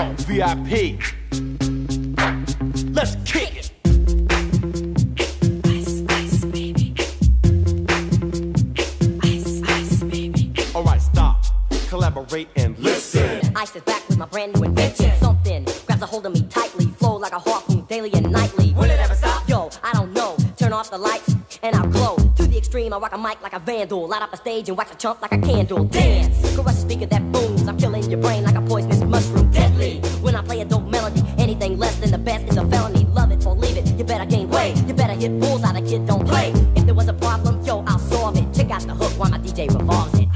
VIP. Let's kick it. Ice, ice, baby. Ice, ice, baby. Alright, stop, collaborate and listen. I sit back with my brand new invention. Something grabs a hold of me tightly, flow like a harpoon daily and nightly. Will it ever stop? Yo, I don't know. Turn off the lights and I'll glow. To the extreme, I rock a mic like a vandal. Light up a stage and wax a chump like a candle. Dance, crush a speaker that booms. I'm killing your brain like a poisonous mushroom. Best is a felony. Love it or leave it. You better gain weight. You better hit bulls out. of kid don't play. If there was a problem, yo, I'll solve it. Check out the hook while my DJ revolves.